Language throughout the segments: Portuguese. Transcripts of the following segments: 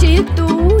de tudo.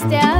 Mr.